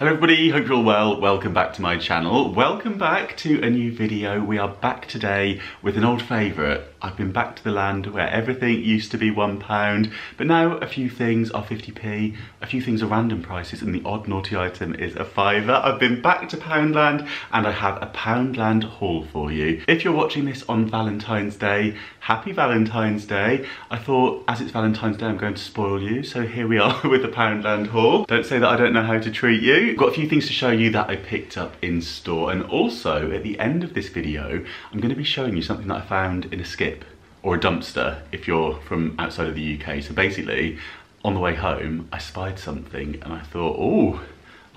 Hello everybody, hope you're all well. Welcome back to my channel. Welcome back to a new video. We are back today with an old favourite. I've been back to the land where everything used to be £1, but now a few things are 50p, a few things are random prices, and the odd naughty item is a fiver. I've been back to Poundland, and I have a Poundland haul for you. If you're watching this on Valentine's Day, happy Valentine's Day. I thought, as it's Valentine's Day, I'm going to spoil you, so here we are with the Poundland haul. Don't say that I don't know how to treat you. I've got a few things to show you that I picked up in store and also at the end of this video I'm going to be showing you something that I found in a skip or a dumpster if you're from outside of the UK. So basically on the way home I spied something and I thought oh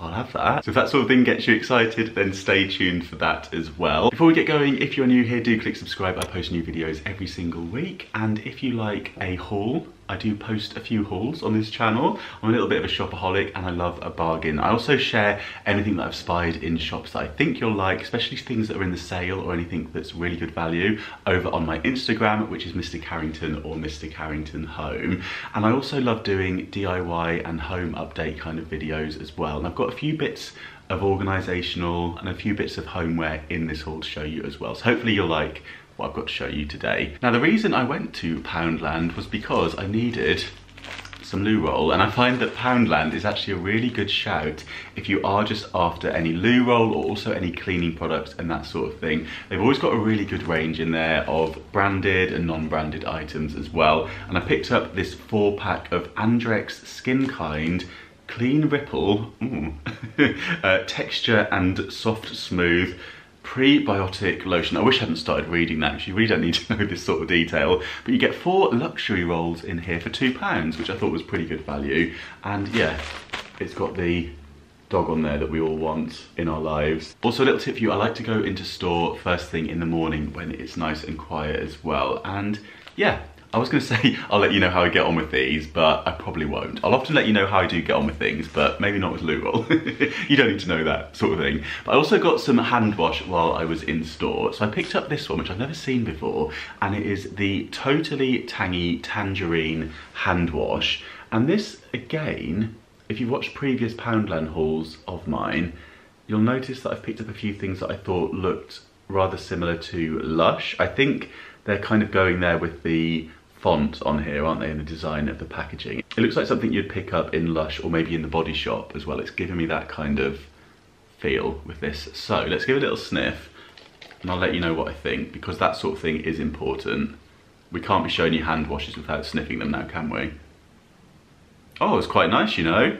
I'll have that. So if that sort of thing gets you excited, then stay tuned for that as well. Before we get going, if you're new here, do click subscribe. I post new videos every single week. And if you like a haul, I do post a few hauls on this channel. I'm a little bit of a shopaholic and I love a bargain. I also share anything that I've spied in shops that I think you'll like, especially things that are in the sale or anything that's really good value over on my Instagram, which is Mr. Carrington or Mr. Carrington Home. And I also love doing DIY and home update kind of videos as well. And I've got a few bits of organisational and a few bits of homeware in this haul to show you as well. So hopefully you'll like what I've got to show you today. Now the reason I went to Poundland was because I needed some loo roll and I find that Poundland is actually a really good shout if you are just after any loo roll or also any cleaning products and that sort of thing. They've always got a really good range in there of branded and non-branded items as well and I picked up this four pack of Andrex Skin Kind Clean Ripple, uh, texture and soft smooth prebiotic lotion. I wish I hadn't started reading that because you really don't need to know this sort of detail. But you get four luxury rolls in here for two pounds, which I thought was pretty good value. And yeah, it's got the dog on there that we all want in our lives. Also a little tip for you, I like to go into store first thing in the morning when it's nice and quiet as well. And yeah, I was to say I'll let you know how I get on with these, but I probably won't. I'll often let you know how I do get on with things, but maybe not with loo you don't need to know that sort of thing. But I also got some hand wash while I was in store. So I picked up this one, which I've never seen before, and it is the Totally Tangy Tangerine Hand Wash. And this, again, if you've watched previous Poundland hauls of mine, you'll notice that I've picked up a few things that I thought looked rather similar to Lush. I think they're kind of going there with the font on here, aren't they, in the design of the packaging. It looks like something you'd pick up in Lush or maybe in the body shop as well. It's giving me that kind of feel with this. So let's give it a little sniff and I'll let you know what I think because that sort of thing is important. We can't be showing you hand washes without sniffing them now, can we? Oh, it's quite nice, you know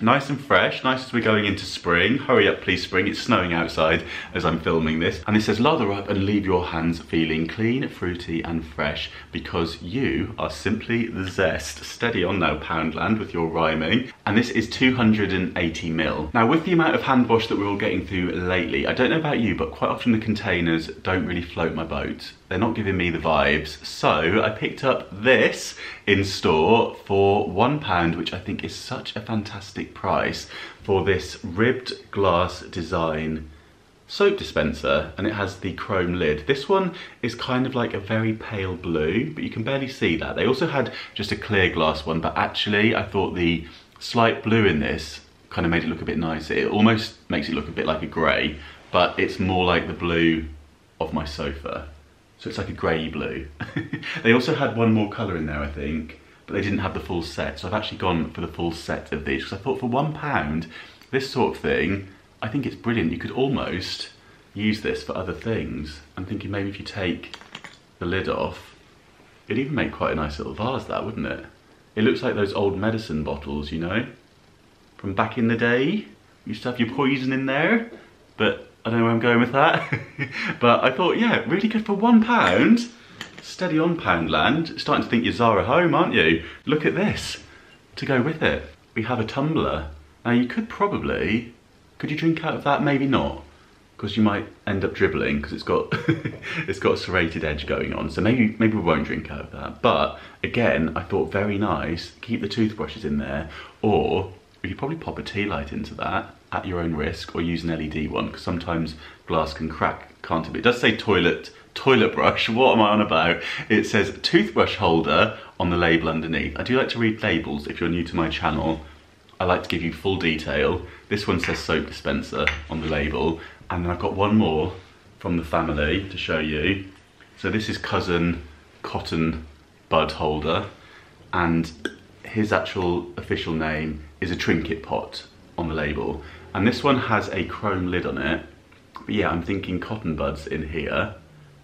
nice and fresh, nice as we're going into spring. Hurry up please spring, it's snowing outside as I'm filming this. And it says lather up and leave your hands feeling clean, fruity and fresh because you are simply the zest. Steady on now Poundland with your rhyming. And this is 280 mil. Now with the amount of hand wash that we're all getting through lately, I don't know about you, but quite often the containers don't really float my boat. They're not giving me the vibes. So I picked up this in store for one pound, which I think is such a fantastic price for this ribbed glass design soap dispenser and it has the chrome lid. This one is kind of like a very pale blue, but you can barely see that. They also had just a clear glass one, but actually I thought the slight blue in this kind of made it look a bit nicer. It almost makes it look a bit like a grey, but it's more like the blue of my sofa. So it's like a grey blue. they also had one more colour in there, I think, but they didn't have the full set. So I've actually gone for the full set of these because I thought for one pound, this sort of thing, I think it's brilliant. You could almost use this for other things. I'm thinking maybe if you take the lid off, it'd even make quite a nice little vase that, wouldn't it? It looks like those old medicine bottles, you know? From back in the day. You used to have your poison in there, but I don't know where I'm going with that. but I thought, yeah, really good for one pound. Steady on Poundland. Starting to think you're Zara home, aren't you? Look at this to go with it. We have a tumbler. Now you could probably, could you drink out of that? Maybe not. Because you might end up dribbling because it's got it's got a serrated edge going on. So maybe maybe we won't drink out of that. But again, I thought very nice. Keep the toothbrushes in there, or you could probably pop a tea light into that at your own risk or use an LED one because sometimes glass can crack, can't it? But It does say toilet toilet brush, what am I on about? It says toothbrush holder on the label underneath. I do like to read labels if you're new to my channel. I like to give you full detail. This one says soap dispenser on the label. And then I've got one more from the family to show you. So this is cousin cotton bud holder. And his actual official name is a trinket pot on the label. And this one has a chrome lid on it. But yeah, I'm thinking cotton buds in here.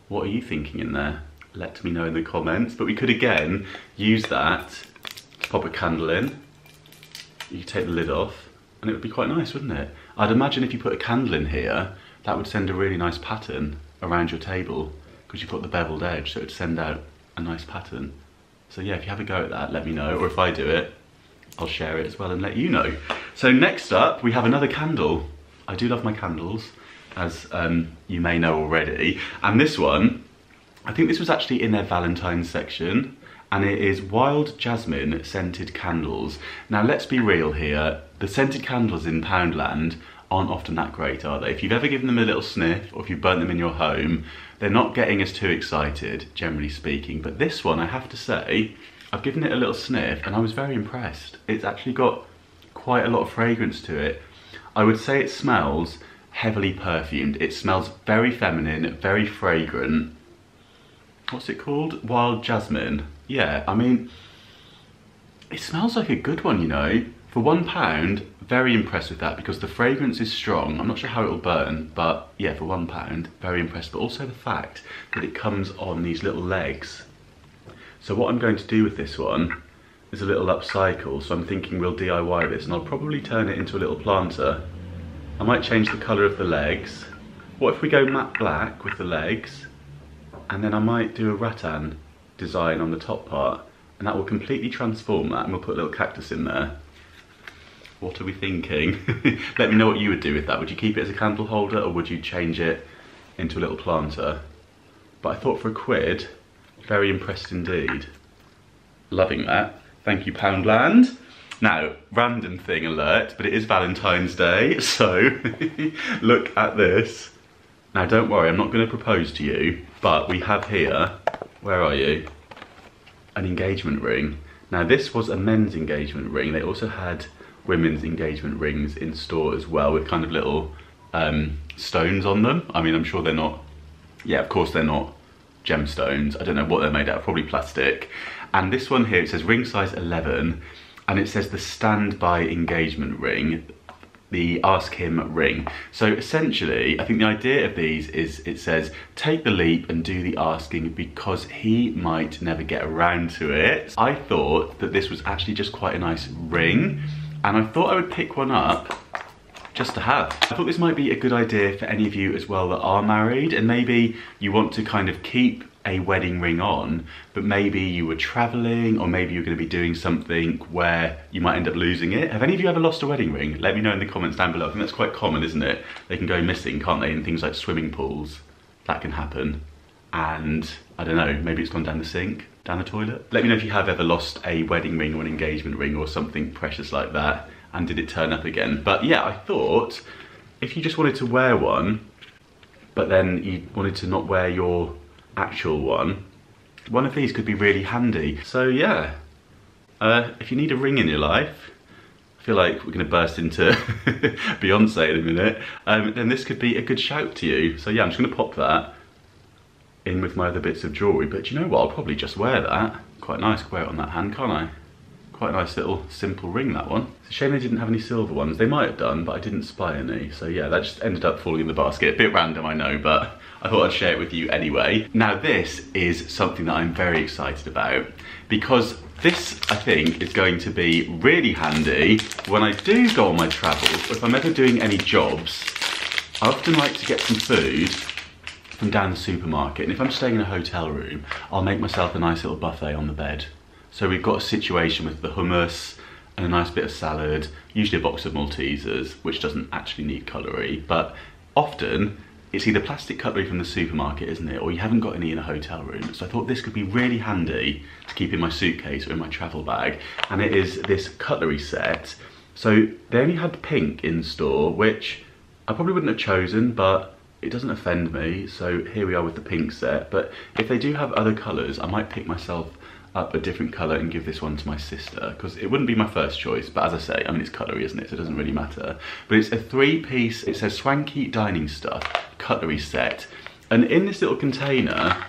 What are you thinking in there? Let me know in the comments. But we could again use that to pop a candle in. You take the lid off and it would be quite nice, wouldn't it? I'd imagine if you put a candle in here, that would send a really nice pattern around your table because you've got the beveled edge, so it would send out a nice pattern. So yeah, if you have a go at that, let me know. Or if I do it, I'll share it as well and let you know. So next up, we have another candle. I do love my candles, as um, you may know already. And this one, I think this was actually in their Valentine's section and it is Wild Jasmine Scented Candles. Now let's be real here, the scented candles in Poundland aren't often that great, are they? If you've ever given them a little sniff or if you've burnt them in your home, they're not getting us too excited, generally speaking. But this one, I have to say, I've given it a little sniff and I was very impressed. It's actually got quite a lot of fragrance to it. I would say it smells heavily perfumed. It smells very feminine, very fragrant. What's it called? Wild Jasmine. Yeah, I mean, it smells like a good one, you know. For one pound, very impressed with that because the fragrance is strong. I'm not sure how it'll burn, but yeah, for one pound, very impressed. But also the fact that it comes on these little legs. So what I'm going to do with this one is a little upcycle. So I'm thinking we'll DIY this and I'll probably turn it into a little planter. I might change the color of the legs. What if we go matte black with the legs? And then I might do a rattan design on the top part and that will completely transform that and we'll put a little cactus in there. What are we thinking? Let me know what you would do with that. Would you keep it as a candle holder or would you change it into a little planter? But I thought for a quid, very impressed indeed. Loving that. Thank you Poundland. Now, random thing alert, but it is Valentine's Day, so look at this. Now don't worry, I'm not going to propose to you, but we have here, where are you? An engagement ring. Now this was a men's engagement ring. They also had women's engagement rings in store as well with kind of little um, stones on them. I mean, I'm sure they're not, yeah, of course they're not gemstones. I don't know what they're made out of, probably plastic. And this one here, it says ring size 11 and it says the standby engagement ring the ask him ring. So essentially, I think the idea of these is it says, take the leap and do the asking because he might never get around to it. I thought that this was actually just quite a nice ring and I thought I would pick one up just to have. I thought this might be a good idea for any of you as well that are married and maybe you want to kind of keep a wedding ring on, but maybe you were traveling or maybe you're gonna be doing something where you might end up losing it. Have any of you ever lost a wedding ring? Let me know in the comments down below. I think that's quite common, isn't it? They can go missing, can't they, in things like swimming pools. That can happen. And I don't know, maybe it's gone down the sink down the toilet. Let me know if you have ever lost a wedding ring or an engagement ring or something precious like that and did it turn up again. But yeah, I thought if you just wanted to wear one, but then you wanted to not wear your actual one, one of these could be really handy. So yeah, uh, if you need a ring in your life, I feel like we're gonna burst into Beyonce in a minute, um, then this could be a good shout to you. So yeah, I'm just gonna pop that in with my other bits of jewellery. But you know what, I'll probably just wear that. Quite nice, wear it on that hand, can't I? Quite a nice little simple ring, that one. It's a shame they didn't have any silver ones. They might have done, but I didn't spy any. So yeah, that just ended up falling in the basket. A bit random, I know, but I thought I'd share it with you anyway. Now this is something that I'm very excited about because this, I think, is going to be really handy when I do go on my travels, if I'm ever doing any jobs, I often like to get some food from down the supermarket. And if I'm staying in a hotel room, I'll make myself a nice little buffet on the bed. So we've got a situation with the hummus and a nice bit of salad, usually a box of Maltesers, which doesn't actually need cutlery, but often it's either plastic cutlery from the supermarket, isn't it? Or you haven't got any in a hotel room. So I thought this could be really handy to keep in my suitcase or in my travel bag. And it is this cutlery set. So they only had pink in store, which I probably wouldn't have chosen, but it doesn't offend me, so here we are with the pink set. But if they do have other colours, I might pick myself up a different colour and give this one to my sister because it wouldn't be my first choice but as I say I mean it's cutlery isn't it? So it doesn't really matter. But it's a three piece it says swanky dining stuff cutlery set. And in this little container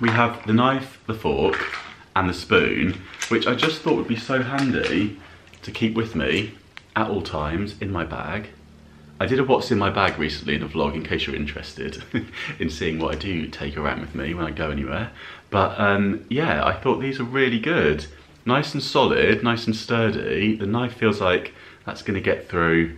we have the knife the fork and the spoon which I just thought would be so handy to keep with me at all times in my bag. I did a what's in my bag recently in a vlog in case you're interested in seeing what I do take around with me when I go anywhere. But um, yeah, I thought these are really good. Nice and solid, nice and sturdy. The knife feels like that's gonna get through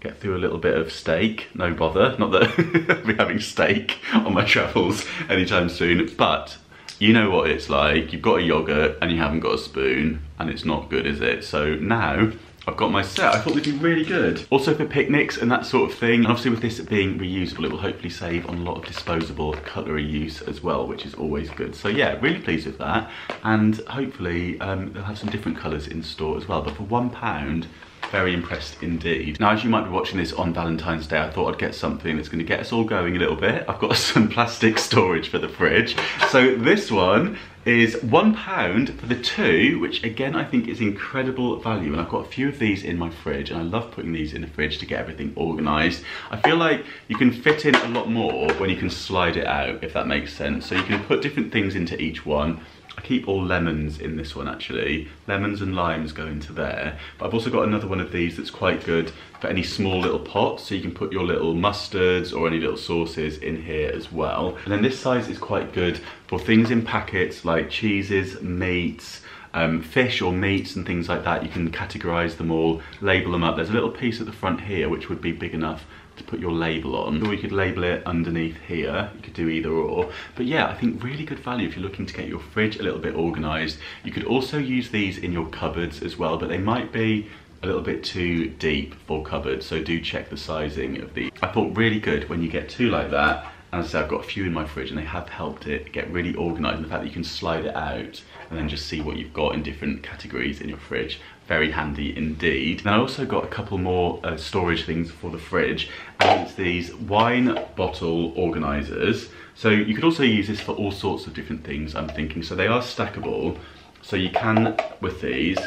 get through a little bit of steak, no bother. Not that I'll be having steak on my travels anytime soon, but you know what it's like. You've got a yogurt and you haven't got a spoon and it's not good, is it? So now I've got my set. I thought they'd be really good. Also for picnics and that sort of thing. And obviously with this being reusable, it will hopefully save on a lot of disposable cutlery use as well, which is always good. So yeah, really pleased with that. And hopefully um, they'll have some different colours in store as well. But for one pound, very impressed indeed. Now, as you might be watching this on Valentine's Day, I thought I'd get something that's gonna get us all going a little bit. I've got some plastic storage for the fridge. So this one is one pound for the two, which again, I think is incredible value. And I've got a few of these in my fridge and I love putting these in the fridge to get everything organized. I feel like you can fit in a lot more when you can slide it out, if that makes sense. So you can put different things into each one I keep all lemons in this one actually. Lemons and limes go into there. But I've also got another one of these that's quite good for any small little pots. So you can put your little mustards or any little sauces in here as well. And then this size is quite good for things in packets like cheeses, meats, um, fish or meats and things like that. You can categorize them all, label them up. There's a little piece at the front here which would be big enough to put your label on. Or you could label it underneath here. You could do either or. But yeah, I think really good value if you're looking to get your fridge a little bit organized. You could also use these in your cupboards as well, but they might be a little bit too deep for cupboards, so do check the sizing of these. I thought really good when you get two like that, and as I said, I've got a few in my fridge and they have helped it get really organized. And the fact that you can slide it out and then just see what you've got in different categories in your fridge very handy indeed. Then I also got a couple more uh, storage things for the fridge and it's these wine bottle organizers. So you could also use this for all sorts of different things I'm thinking. So they are stackable. So you can, with these,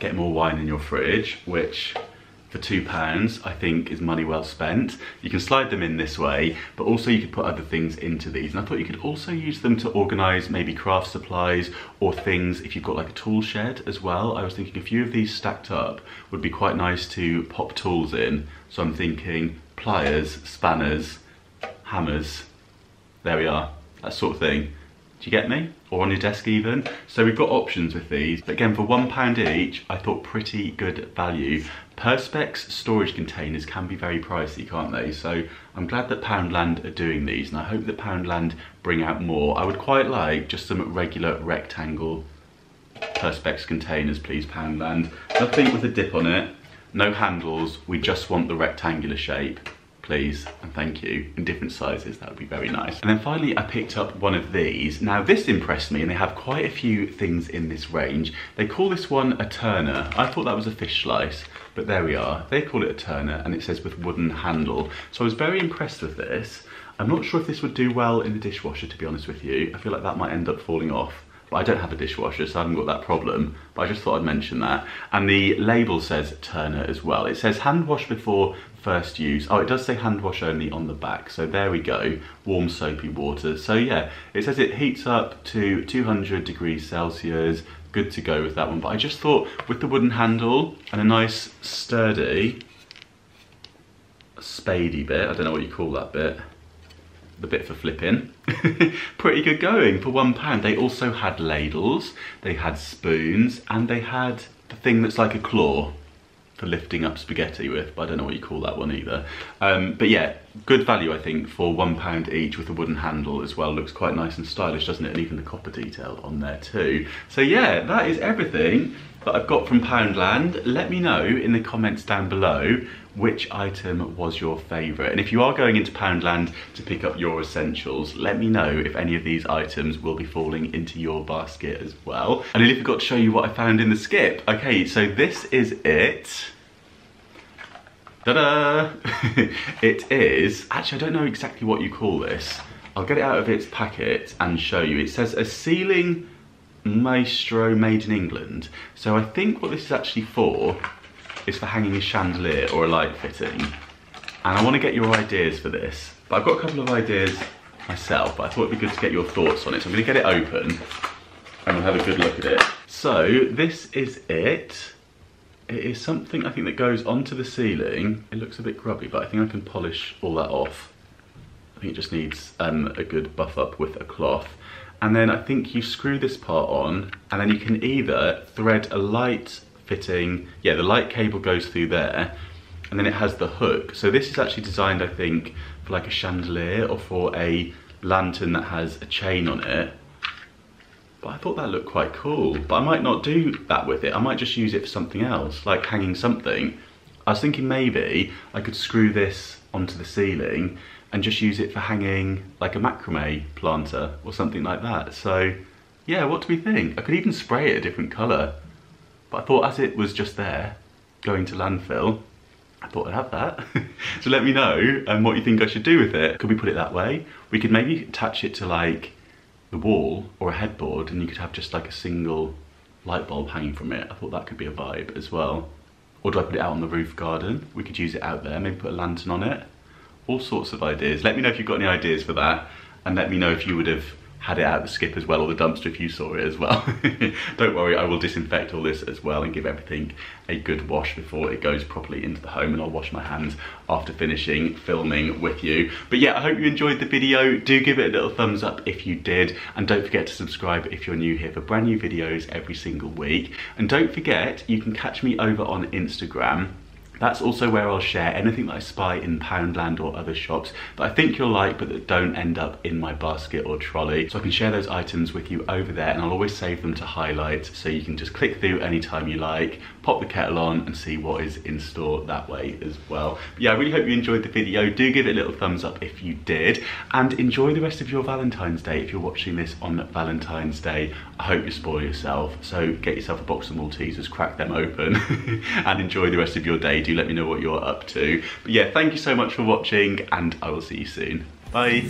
get more wine in your fridge, which for two pounds, I think is money well spent. You can slide them in this way, but also you could put other things into these. And I thought you could also use them to organize maybe craft supplies or things if you've got like a tool shed as well. I was thinking a few of these stacked up would be quite nice to pop tools in. So I'm thinking pliers, spanners, hammers, there we are, that sort of thing. Do you get me? Or on your desk even. So we've got options with these. But again, for one pound each, I thought pretty good value. Perspex storage containers can be very pricey, can't they? So I'm glad that Poundland are doing these and I hope that Poundland bring out more. I would quite like just some regular rectangle Perspex containers, please, Poundland. Nothing with a dip on it, no handles, we just want the rectangular shape please and thank you in different sizes that would be very nice. And then finally I picked up one of these. Now this impressed me and they have quite a few things in this range. They call this one a turner. I thought that was a fish slice but there we are. They call it a turner and it says with wooden handle. So I was very impressed with this. I'm not sure if this would do well in the dishwasher to be honest with you. I feel like that might end up falling off but I don't have a dishwasher, so I haven't got that problem. But I just thought I'd mention that. And the label says Turner as well. It says hand wash before first use. Oh, it does say hand wash only on the back. So there we go, warm soapy water. So yeah, it says it heats up to 200 degrees Celsius. Good to go with that one. But I just thought with the wooden handle and a nice sturdy spadey bit, I don't know what you call that bit, the bit for flipping. Pretty good going for one pound. They also had ladles, they had spoons, and they had the thing that's like a claw for lifting up spaghetti with, but I don't know what you call that one either. Um, but yeah, good value I think for one pound each with a wooden handle as well. Looks quite nice and stylish, doesn't it? And even the copper detail on there too. So yeah, that is everything that I've got from Poundland. Let me know in the comments down below which item was your favourite. And if you are going into Poundland to pick up your essentials, let me know if any of these items will be falling into your basket as well. And I forgot to show you what I found in the skip. Okay, so this is it. Ta-da! it is, actually I don't know exactly what you call this. I'll get it out of its packet and show you. It says a ceiling Maestro made in England. So I think what this is actually for is for hanging a chandelier or a light fitting. And I want to get your ideas for this. But I've got a couple of ideas myself, but I thought it'd be good to get your thoughts on it. So I'm going to get it open and we'll have a good look at it. So this is it. It is something I think that goes onto the ceiling. It looks a bit grubby, but I think I can polish all that off. I think it just needs um, a good buff up with a cloth. And then I think you screw this part on and then you can either thread a light fitting, yeah, the light cable goes through there and then it has the hook. So this is actually designed, I think, for like a chandelier or for a lantern that has a chain on it. But I thought that looked quite cool. But I might not do that with it. I might just use it for something else, like hanging something. I was thinking maybe I could screw this onto the ceiling and just use it for hanging like a macrame planter or something like that. So yeah, what do we think? I could even spray it a different colour. But I thought as it was just there, going to landfill, I thought I'd have that. so let me know um, what you think I should do with it. Could we put it that way? We could maybe attach it to like the wall or a headboard and you could have just like a single light bulb hanging from it. I thought that could be a vibe as well. Or do I put it out on the roof garden? We could use it out there, maybe put a lantern on it. All sorts of ideas. Let me know if you've got any ideas for that and let me know if you would have had it out of the skip as well, or the dumpster if you saw it as well. Don't worry, I will disinfect all this as well and give everything a good wash before it goes properly into the home and I'll wash my hands after finishing filming with you. But yeah, I hope you enjoyed the video. Do give it a little thumbs up if you did and don't forget to subscribe if you're new here for brand new videos every single week. And don't forget, you can catch me over on Instagram that's also where I'll share anything that I spy in Poundland or other shops that I think you'll like but that don't end up in my basket or trolley. So I can share those items with you over there and I'll always save them to highlight so you can just click through anytime you like, pop the kettle on and see what is in store that way as well. But yeah, I really hope you enjoyed the video. Do give it a little thumbs up if you did and enjoy the rest of your Valentine's Day if you're watching this on Valentine's Day. I hope you spoil yourself. So get yourself a box of Maltesers, crack them open and enjoy the rest of your day do let me know what you're up to. But yeah, thank you so much for watching and I will see you soon. Bye.